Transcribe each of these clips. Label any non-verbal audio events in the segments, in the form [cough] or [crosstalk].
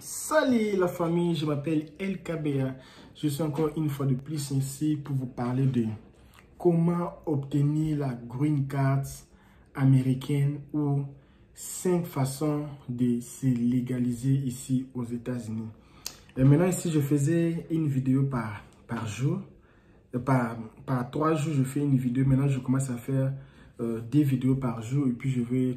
Salut la famille, je m'appelle LKBA. Je suis encore une fois de plus ici pour vous parler de comment obtenir la green card américaine ou cinq façons de se légaliser ici aux États-Unis. Et maintenant ici, je faisais une vidéo par, par jour. Par, par trois jours, je fais une vidéo. Maintenant, je commence à faire euh, des vidéos par jour et puis je vais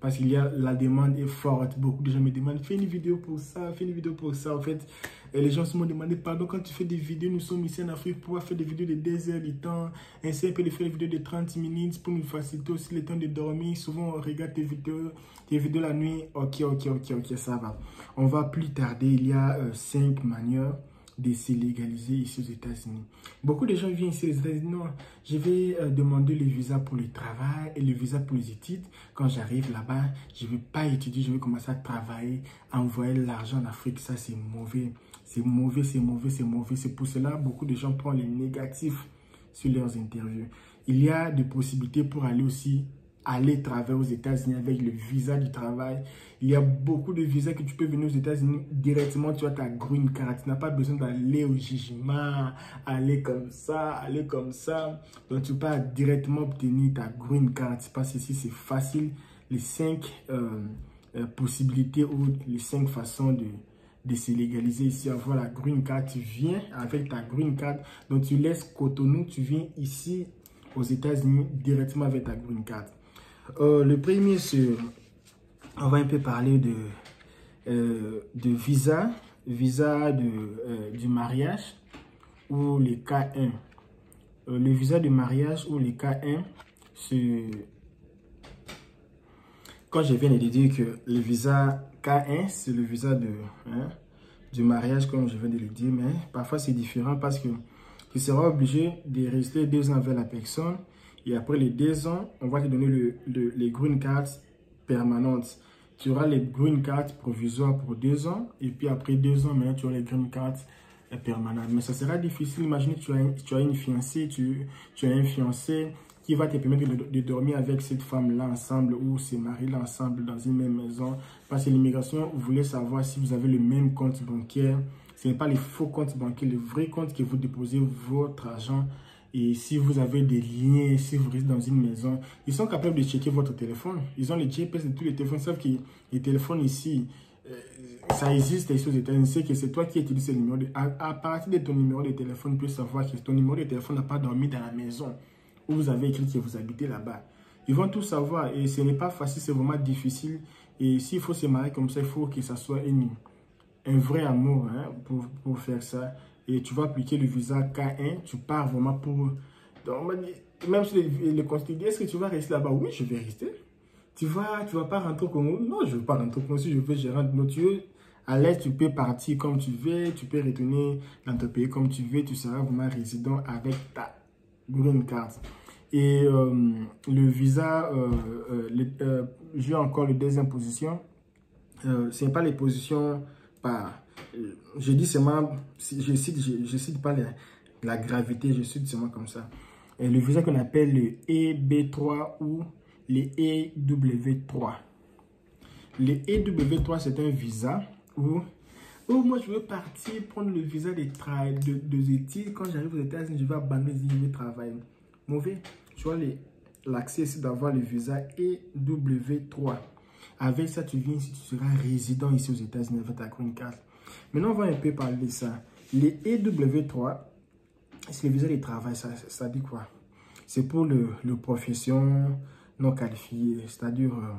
parce qu'il y a la demande est forte. Beaucoup de gens me demandent, fais une vidéo pour ça, fais une vidéo pour ça. En fait, les gens se m'ont demandé, pardon, quand tu fais des vidéos, nous sommes ici en Afrique pour faire des vidéos de 2 heures du temps? Ainsi, un peu de faire des vidéos de 30 minutes pour nous faciliter aussi le temps de dormir. Souvent, on regarde tes vidéos, tes vidéos la nuit. Ok, ok, ok, ok, ça va. On va plus tarder. Il y a 5 euh, manières de se légaliser ici aux États-Unis. Beaucoup de gens viennent ici aux États-Unis. Non, je vais euh, demander le visa pour le travail et le visa pour les études. Quand j'arrive là-bas, je ne vais pas étudier, je vais commencer à travailler, envoyer l'argent en Afrique. Ça, c'est mauvais. C'est mauvais, c'est mauvais, c'est mauvais. C'est pour cela que beaucoup de gens prennent les négatifs sur leurs interviews. Il y a des possibilités pour aller aussi aller travailler aux États-Unis avec le visa du travail. Il y a beaucoup de visas que tu peux venir aux États-Unis directement, tu as ta green card. Tu n'as pas besoin d'aller au jugement, aller comme ça, aller comme ça. Donc, tu peux directement obtenir ta green card. Parce que ici, c'est facile. Les cinq euh, euh, possibilités ou les cinq façons de, de se légaliser ici, avoir la green card. Tu viens avec ta green card. Donc, tu laisses Cotonou, tu viens ici aux États-Unis directement avec ta green card. Euh, le premier, c'est, on va un peu parler de, euh, de visa, visa de, euh, du mariage ou les K1. le visa de mariage ou les K1, c'est, quand je viens de dire que le visa K1, c'est le visa de, hein, du mariage, comme je viens de le dire, mais parfois c'est différent parce que tu seras obligé de rester deux ans avec la personne et après les deux ans, on va te donner le, les green cards permanentes. Tu auras les green cards provisoires pour deux ans. Et puis après deux ans, maintenant, tu auras les green cards permanentes. Mais ça sera difficile. Imagine tu as, tu as une fiancée, tu, tu as un fiancé qui va te permettre de, dormir avec cette femme-là ensemble ou ces maris-là ensemble dans une même maison. Parce que l'immigration voulait savoir si vous avez le même compte bancaire. Ce n'est pas les faux comptes bancaires, le vrai compte que vous déposez votre argent et si vous avez des liens, si vous restez dans une maison, ils sont capables de checker votre téléphone. Ils ont les GPS de tous les téléphones. Ils savent que les téléphones ici, euh, ça existe ici aux États-Unis. C'est que c'est toi qui utilises ce numéro. à, partir de ton numéro de téléphone, tu peux savoir que ton numéro de téléphone n'a pas dormi dans la maison où vous avez écrit que vous habitez là-bas. Ils vont tout savoir et ce n'est pas facile, c'est vraiment difficile. Et s'il faut se marier comme ça, il faut que ça soit un vrai amour hein, pour faire ça et tu vas appliquer le visa K1, tu pars vraiment pour... Donc, même si le, le conseiller est-ce que tu vas rester là-bas? Oui, je vais rester. Tu vas, tu vas pas rentrer au Congo? Non, je ne veux pas rentrer au Congo. Si je veux, je rentre. Non, tu veux, à l'aise, tu peux partir comme tu veux, tu peux retourner dans ton pays comme tu veux, tu seras vraiment résident avec ta green card. Et euh, le visa, euh, euh, j'ai encore la deuxième position. ce n'est pas les positions par je dis seulement, je cite, je, cite pas la, gravité, je cite seulement comme ça. Et le visa qu'on appelle le EB3 ou le EW3. Le EW3, c'est un visa où, où moi je veux partir prendre le visa de, de, de études. Quand j'arrive aux États-Unis, je vais abandonner je vais travailler. Mauvais. Tu vois l'accès c'est d'avoir le visa EW3. Avec ça, tu viens ici, tu seras résident ici aux États-Unis avec ta green card. Maintenant, on va un peu parler de ça. Les EW3, c'est le visa de travail, ça, dit quoi? C'est pour le, le, profession non qualifiée, c'est-à-dire, euh,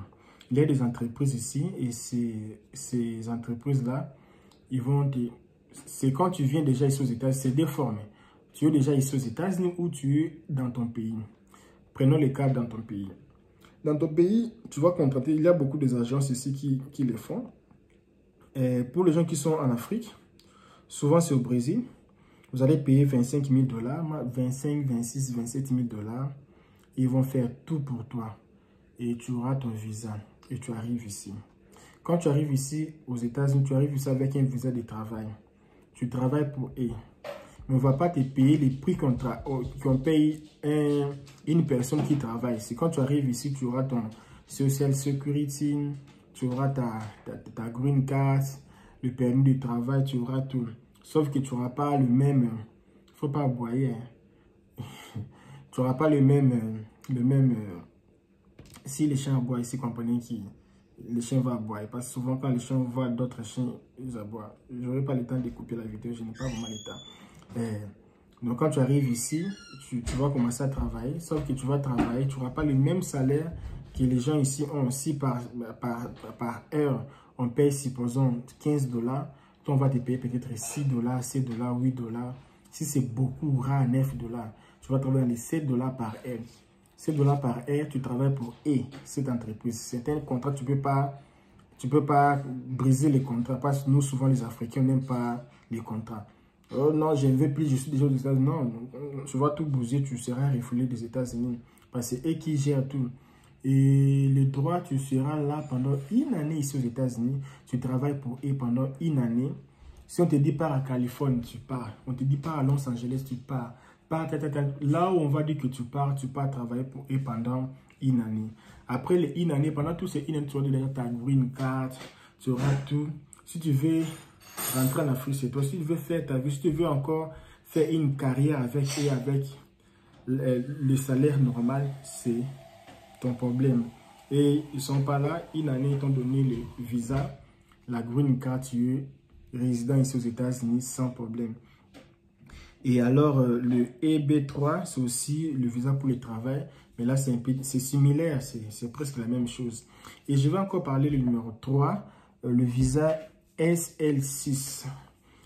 il y a des entreprises ici et ces, entreprises-là, ils vont dire, c'est quand tu viens déjà ici aux États-Unis, c'est déformé. Tu es déjà ici aux États-Unis ou tu es dans ton pays? Prenons les cas dans ton pays. Dans ton pays, tu vas contracter, il y a beaucoup d'agences ici qui, qui le font. Pour les gens qui sont en Afrique, souvent c'est au Brésil, vous allez payer 25 000 dollars, 25, 26, 27 000 dollars. Ils vont faire tout pour toi. Et tu auras ton visa. Et tu arrives ici. Quand tu arrives ici aux États-Unis, tu arrives ici avec un visa de travail. Tu travailles pour eux. On ne va pas te payer les prix qu'on paye une personne qui travaille ici. Quand tu arrives ici, tu auras ton Social Security, tu auras ta, ta, green card, le permis de travail, tu auras tout. Sauf que tu n'auras pas le même... Il ne faut pas aboyer. Hein. [laughs] tu n'auras pas le même... Le même si les chiens aboient ici, comprenez qui les chiens vont aboyer. Parce que souvent, quand les chiens voient d'autres chiens, ils aboient. Je n'aurai pas le temps de couper la vidéo, je n'ai pas vraiment le temps. Donc, quand tu arrives ici, tu, vas commencer à travailler. Sauf que tu vas travailler, tu n'auras pas le même salaire que les gens ici ont. Si par, par, par heure, on paye, supposons, 15 dollars, toi, on va te payer peut-être 6 dollars, 7 dollars, 8 dollars. Si c'est beaucoup, rare, 9 dollars, tu vas travailler les 7 dollars par heure. 7 dollars par heure, tu travailles pour E, cette entreprise. C'est un contrat, tu ne peux, pas, tu peux pas briser les contrats parce que nous, souvent, les Africains n'aiment pas les contrats. Oh non, je ne veux plus, je suis déjà aux États-Unis. Non, tu vas tout bouger, tu seras refoulé des États-Unis. Parce que eux qui gèrent tout. Et les droits, tu seras là pendant une année ici aux États-Unis. Tu travailles pour eux pendant une année. Si on te dit pas à Californie, tu pars. On te dit pas à Los Angeles, tu pars. Là où on va dire que tu pars, tu pars travailler pour eux pendant une année. Après les une année, pendant tous ces une année, tu déjà ta green card, tu auras tout. Si tu veux rentrer en Afrique, c'est toi. Si tu veux faire ta vie, si tu veux encore faire une carrière avec et avec le, salaire normal, c'est ton problème. Et ils sont pas là. Une année, ils donné le visa, la green card, tu es résident ici aux États-Unis sans problème. Et alors, euh, le EB3, c'est aussi le visa pour le travail. Mais là, c'est similaire, c'est presque la même chose. Et je vais encore parler le numéro 3, euh, le visa SL6.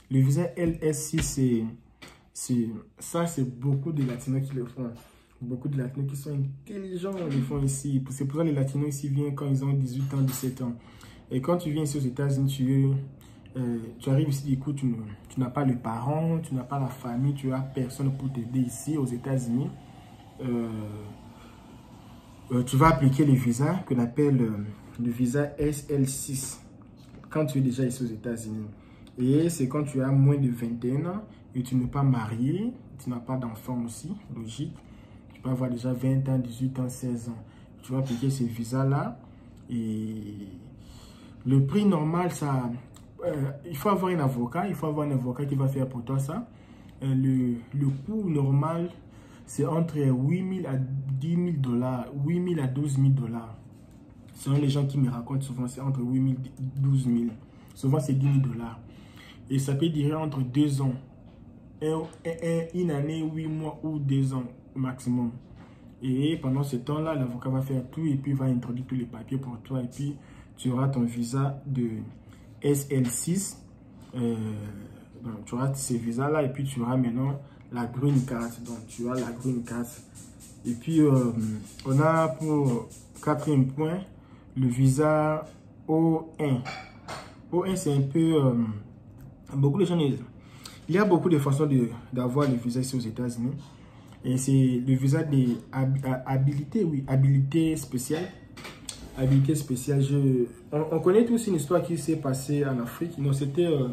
Le visa LS6, c'est ça, c'est beaucoup de Latinos qui le font. Beaucoup de Latinos qui sont intelligents le font ici. C'est pour ça que les Latinos ici viennent quand ils ont 18 ans, 17 ans. Et quand tu viens ici aux États-Unis, tu euh, arrives ici, du coup, tu, n'as pas les parents, tu n'as pas la famille, tu n'as personne pour t'aider ici aux États-Unis. Euh, euh, tu vas appliquer le visa qu'on appelle le visa SL6 quand tu es déjà ici aux États-Unis. Et c'est quand tu as moins de 21 ans et tu n'es pas marié, tu n'as pas d'enfant aussi, logique. Tu peux avoir déjà 20 ans, 18 ans, 16 ans. Tu vas appliquer ce visa-là et le prix normal, ça, euh, il faut avoir un avocat, il faut avoir un avocat qui va faire pour toi ça. Euh, le, le coût normal, c'est entre 8 000 à 10 000 dollars, 8 000 à 12 000 dollars. Selon les gens qui me racontent, souvent c'est entre 8 000 et 12 000. Souvent c'est 10 000 dollars. Et ça peut durer entre 2 ans, une année, 8 mois ou 2 ans maximum. Et pendant ce temps-là, l'avocat va faire tout et puis va introduire tous les papiers pour toi. Et puis tu auras ton visa de, SL6. Euh, donc, tu auras ces visas-là et puis tu auras maintenant la green card. Donc, tu as la green card. Et puis, euh, on a pour quatrième point le visa O1. O1, c'est un peu... Euh, beaucoup de gens... Il y a beaucoup de façons d'avoir le visa ici aux États-Unis. Et c'est le visa d'habilité, oui, habilité spéciale habilité spéciale. On, connaît tous une histoire qui s'est passée en Afrique. C'était euh,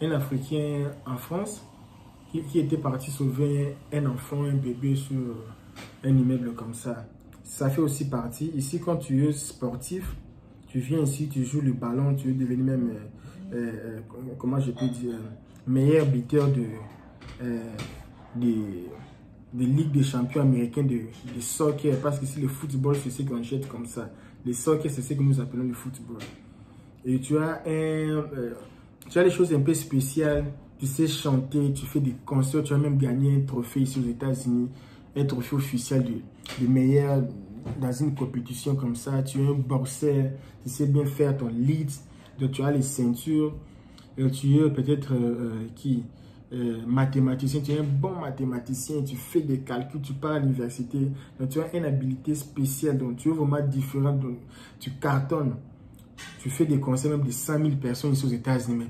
un Africain en France qui, était parti sauver un enfant, un bébé sur euh, un immeuble comme ça. Ça fait aussi partie. Ici, quand tu es sportif, tu viens ici, tu joues le ballon, tu veux devenir même, euh, comment je peux dire, meilleur buteur de, de, de Ligue des champions américains de, de soccer. Parce que si le football, c'est ce qu'on jette comme ça. Le soccer, c'est ce que nous appelons le football. Et tu as, un, euh, tu as des choses un peu spéciales. Tu sais chanter, tu fais des concerts. Tu as même gagné un trophée ici aux États-Unis. Un trophée officiel de, de meilleur dans une compétition comme ça. Tu es un boxeur. Tu sais bien faire ton lead. Donc, tu as les ceintures. Et tu es peut-être euh, euh, qui euh, mathématicien, tu es un bon mathématicien, tu fais des calculs, tu pars à l'université, donc tu as une habilité spéciale, donc tu es vraiment différent, donc tu cartonnes. Tu fais des conseils même de 100 000 personnes ici aux États-Unis.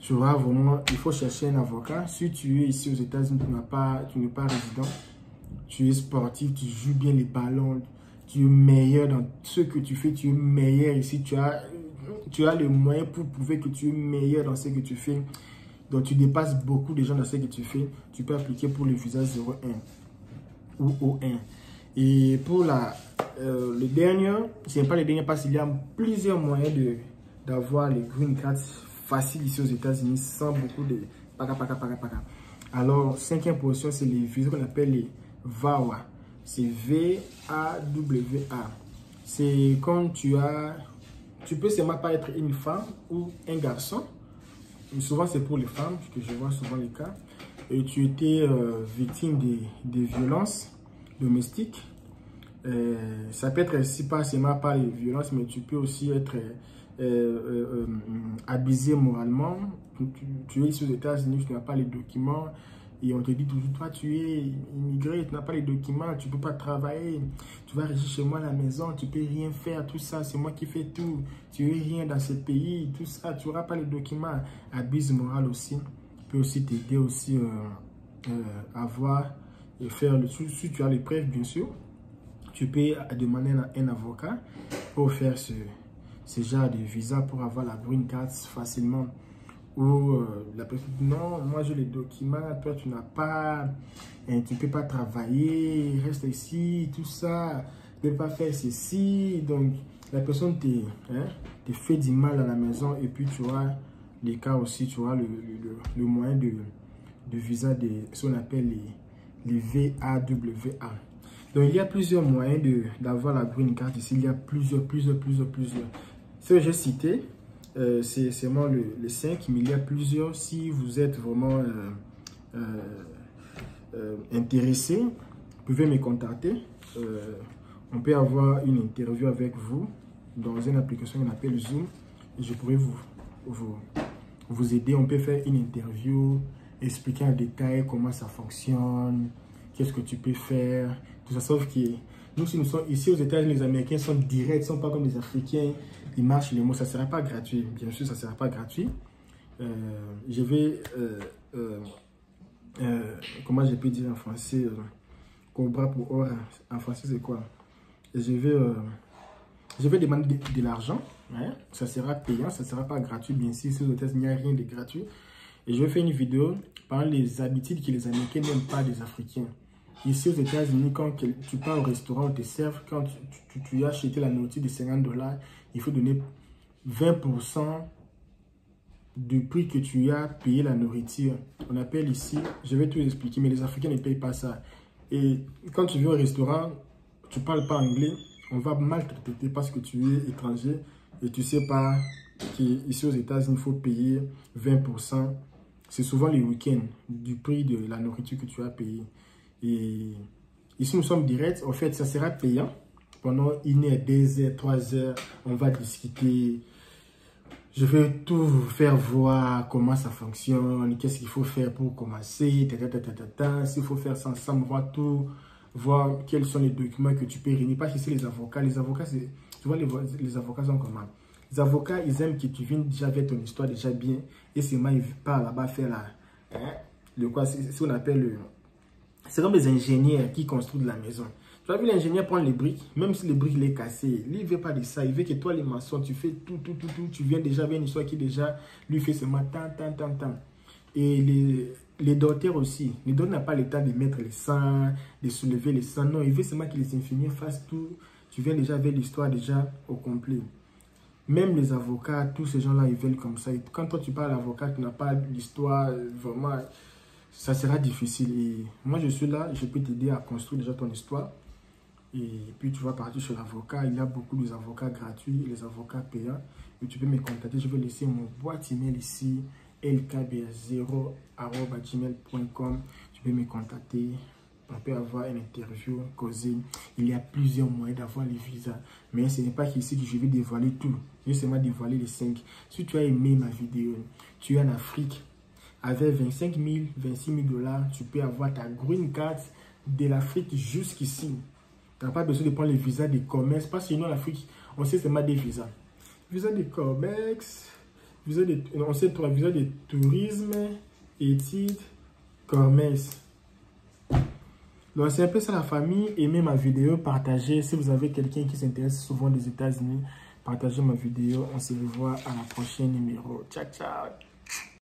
Tu vois vraiment, il faut chercher un avocat. Si tu es ici aux États-Unis, tu n'es pas, pas résident, tu es sportif, tu joues bien les ballons, tu es meilleur dans ce que tu fais, tu es meilleur ici, tu as, tu as le moyen pour prouver que tu es meilleur dans ce que tu fais. Donc, tu dépasses beaucoup de gens dans ce que tu fais. Tu peux appliquer pour le visa 01 ou O1. Et pour la, euh, le dernier, ce n'est pas le dernier parce qu'il y a plusieurs moyens d'avoir les green cards faciles ici aux États-Unis sans beaucoup de paca, paca, paca, paca. Alors, cinquième position, c'est les visas qu'on appelle les VAWA. C'est V-A-W-A. C'est quand tu as... Tu peux seulement pas être une femme ou un garçon. souvent, c'est pour les femmes, que je vois souvent les cas. Et tu étais euh, victime de, de violences domestiques euh, ça peut être aussi pas seulement par les violences, mais tu peux aussi être euh, abusé moralement. Tu, es ici aux États-Unis, tu n'as pas les documents. Et on te dit toujours, toi tu es immigré, tu n'as pas les documents, tu ne peux pas travailler, tu vas rester chez moi à la maison, tu ne peux rien faire, tout ça, c'est moi qui fais tout, tu es rien dans ce pays, tout ça, tu n'auras pas les documents. Abuse moral aussi, peut aussi t'aider aussi à voir et faire le si tu as les preuves bien sûr, tu peux demander à un avocat pour faire ce, ce genre de visa pour avoir la green card facilement. Ou euh, la personne non, moi j'ai les documents, toi tu n'as pas, hein, tu peux pas travailler, reste ici, tout ça, ne pas faire ceci. Donc la personne te, hein, te fait du mal à la maison et puis tu vois les cas aussi, tu vois le, le, le moyen de, de visa de ce qu'on appelle les, les VAWA. Donc, il y a plusieurs moyens d'avoir la green card ici. Il y a plusieurs, plusieurs, plusieurs, plusieurs. Ce que j'ai cité, euh, c'est seulement le, le, 5, mais il y a plusieurs. Si vous êtes vraiment euh, euh, intéressé, vous pouvez me contacter. on peut avoir une interview avec vous dans une application qu'on appelle Zoom. je pourrais vous, vous, vous aider. On peut faire une interview, expliquer en détail comment ça fonctionne, qu'est-ce que tu peux faire, tout ça. Sauf que nous, si nous sommes ici aux États-Unis, les Américains sont directs, ils ne sont pas comme les Africains, ils marchent les mots. Ça ne sera pas gratuit, bien sûr, ça ne sera pas gratuit. Euh, je vais, euh, euh, comment je peux dire en français, cobra pour or, en français c'est quoi? Je vais, je vais demander de, l'argent, hein? ça sera payant, ça ne sera pas gratuit, bien sûr, aux États-Unis, il n'y a rien de gratuit. Et je vais faire une vidéo par les habitudes que les Américains n'aiment pas des Africains. Ici aux États-Unis, quand tu pars au restaurant, on te sert, quand tu, as acheté la nourriture de 50 dollars, il faut donner 20% du prix que tu as payé la nourriture. On appelle ici, je vais tout expliquer, mais les Africains ne payent pas ça. Et quand tu viens au restaurant, tu ne parles pas anglais, on va mal te traiter parce que tu es étranger et tu ne sais pas qu'ici aux États-Unis, il faut payer 20%. C'est souvent les week-ends du prix de la nourriture que tu as payé. Et ici, nous sommes directs. En fait, ça sera payant. Pendant une heure, deux heures, trois heures, on va discuter. Je vais tout faire voir comment ça fonctionne, qu'est-ce qu'il faut faire pour commencer, s'il faut faire ça ensemble, voir tout, voir quels sont les documents que tu peux réunir. Que c'est les avocats, les avocats, tu vois, les, avocats sont comment? Les avocats, ils aiment que tu viennes déjà avec ton histoire déjà bien, et c'est moi, ils partent là-bas faire la, hein, le quoi, c'est ce qu'on appelle le, c'est comme les ingénieurs qui construisent la maison. Tu as vu l'ingénieur prendre les briques, même si les briques les cassées, lui il veut pas de ça, il veut que toi les maçons, tu fais tout, tout, tout, tout, tu viens déjà avec une histoire qui déjà lui fait seulement tant, tant, tant, tant. Et les, les docteurs aussi, les docteurs n'ont pas le temps de mettre les sangs, de soulever les sangs, non, il veut seulement que les infirmiers fassent tout, tu viens déjà avec l'histoire déjà au complet. Même les avocats, tous ces gens-là, ils veulent comme ça. Quand toi tu parles d'avocat, tu n'as pas l'histoire vraiment ça sera difficile. Et moi, je suis là, je peux t'aider à construire déjà ton histoire. Et puis, tu vas partir chez l'avocat. Il y a beaucoup d'avocats gratuits, les avocats payants. Et tu peux me contacter. Je vais laisser mon boîte email ici, lkb0.gmail.com. Tu peux me contacter. On peut avoir une interview, causer. Il y a plusieurs moyens d'avoir les visas. Mais ce n'est pas ici que je vais dévoiler tout. Je vais seulement dévoiler les 5. Si tu as aimé ma vidéo, tu es en Afrique, avec 25 000, 26 000 dollars, tu peux avoir ta green card de l'Afrique jusqu'ici. Tu n'as pas besoin de prendre les visas de commerce parce que nous, en Afrique, on sait seulement des visas. Visa de commerce, visa de, on sait trois visas de tourisme, études, commerce. Donc, c'est un peu ça la famille. Aimez ma vidéo, partagez. Si vous avez quelqu'un qui s'intéresse souvent des États-Unis, partagez ma vidéo. On se revoit à la prochaine numéro. Ciao, ciao.